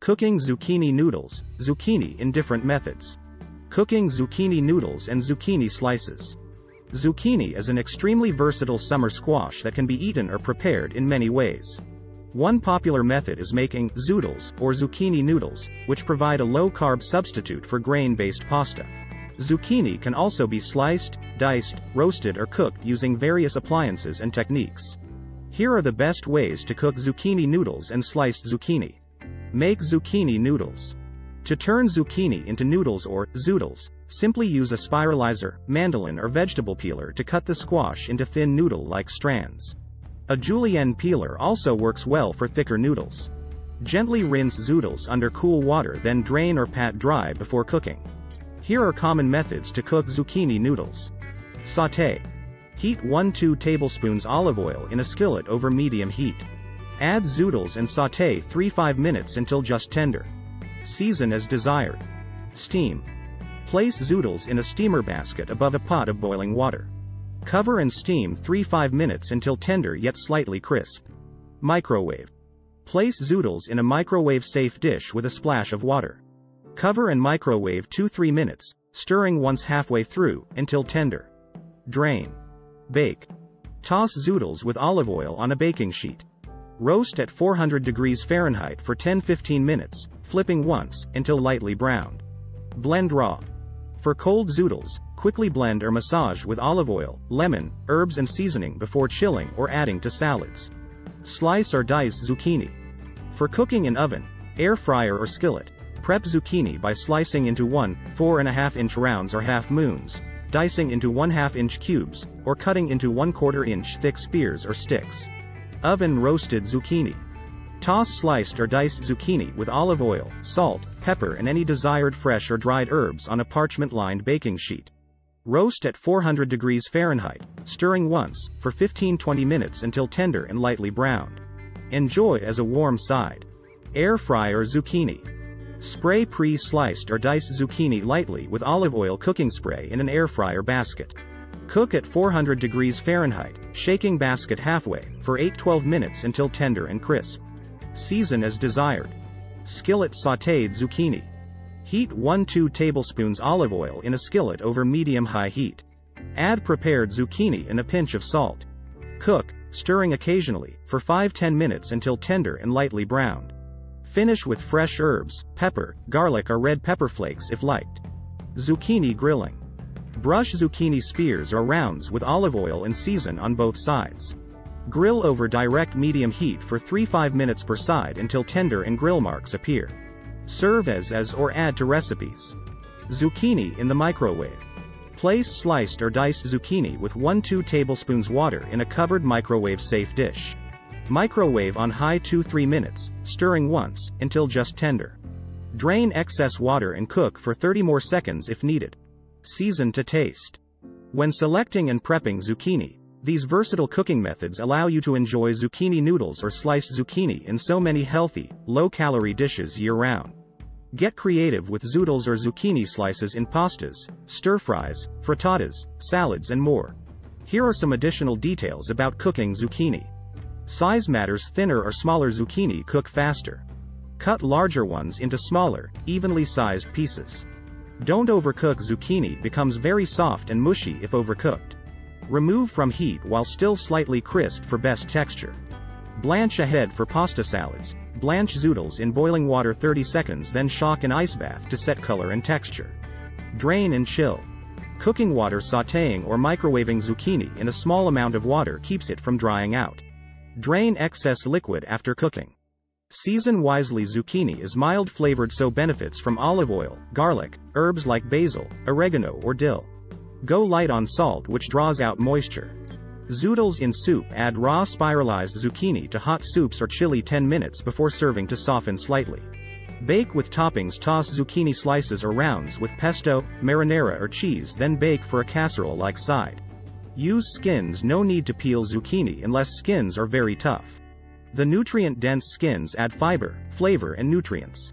Cooking zucchini noodles, zucchini in different methods. Cooking zucchini noodles and zucchini slices. Zucchini is an extremely versatile summer squash that can be eaten or prepared in many ways. One popular method is making zoodles or zucchini noodles, which provide a low-carb substitute for grain-based pasta. Zucchini can also be sliced, diced, roasted or cooked using various appliances and techniques. Here are the best ways to cook zucchini noodles and sliced zucchini. Make zucchini noodles. To turn zucchini into noodles or zoodles, simply use a spiralizer, mandolin or vegetable peeler to cut the squash into thin noodle-like strands. A julienne peeler also works well for thicker noodles. Gently rinse zoodles under cool water then drain or pat dry before cooking. Here are common methods to cook zucchini noodles. Sauté. Heat 1-2 tablespoons olive oil in a skillet over medium heat. Add zoodles and sauté 3-5 minutes until just tender. Season as desired. Steam. Place zoodles in a steamer basket above a pot of boiling water. Cover and steam 3-5 minutes until tender yet slightly crisp. Microwave. Place zoodles in a microwave-safe dish with a splash of water. Cover and microwave 2-3 minutes, stirring once halfway through, until tender. Drain. Bake. Toss zoodles with olive oil on a baking sheet. Roast at 400 degrees Fahrenheit for 10-15 minutes, flipping once, until lightly browned. Blend raw. For cold zoodles, quickly blend or massage with olive oil, lemon, herbs and seasoning before chilling or adding to salads. Slice or dice zucchini. For cooking in oven, air fryer or skillet, prep zucchini by slicing into 1, 4.5 inch rounds or half moons, dicing into 1 2 inch cubes, or cutting into 1 4 inch thick spears or sticks. Oven roasted zucchini. Toss sliced or diced zucchini with olive oil, salt, pepper and any desired fresh or dried herbs on a parchment-lined baking sheet. Roast at 400 degrees Fahrenheit, stirring once, for 15-20 minutes until tender and lightly browned. Enjoy as a warm side. Air fryer zucchini. Spray pre-sliced or diced zucchini lightly with olive oil cooking spray in an air fryer basket. Cook at 400 degrees Fahrenheit, shaking basket halfway, for 8-12 minutes until tender and crisp. Season as desired. Skillet sautéed zucchini. Heat 1-2 tablespoons olive oil in a skillet over medium-high heat. Add prepared zucchini and a pinch of salt. Cook, stirring occasionally, for 5-10 minutes until tender and lightly browned. Finish with fresh herbs, pepper, garlic or red pepper flakes if liked. Zucchini grilling. Brush zucchini spears or rounds with olive oil and season on both sides. Grill over direct medium heat for 3-5 minutes per side until tender and grill marks appear. Serve as as or add to recipes. Zucchini in the microwave. Place sliced or diced zucchini with 1-2 tablespoons water in a covered microwave-safe dish. Microwave on high 2-3 minutes, stirring once, until just tender. Drain excess water and cook for 30 more seconds if needed. Season to taste. When selecting and prepping zucchini, these versatile cooking methods allow you to enjoy zucchini noodles or sliced zucchini in so many healthy, low-calorie dishes year-round. Get creative with zoodles or zucchini slices in pastas, stir-fries, frittatas, salads and more. Here are some additional details about cooking zucchini. Size matters thinner or smaller zucchini cook faster. Cut larger ones into smaller, evenly sized pieces. Don't overcook zucchini becomes very soft and mushy if overcooked. Remove from heat while still slightly crisp for best texture. Blanch ahead for pasta salads. Blanch zoodles in boiling water 30 seconds then shock in ice bath to set color and texture. Drain and chill. Cooking water sautéing or microwaving zucchini in a small amount of water keeps it from drying out. Drain excess liquid after cooking. Season wisely zucchini is mild flavored so benefits from olive oil, garlic, herbs like basil, oregano or dill. Go light on salt which draws out moisture. Zoodles in soup add raw spiralized zucchini to hot soups or chili 10 minutes before serving to soften slightly. Bake with toppings toss zucchini slices or rounds with pesto, marinara or cheese then bake for a casserole-like side. Use skins no need to peel zucchini unless skins are very tough. The nutrient-dense skins add fiber, flavor and nutrients.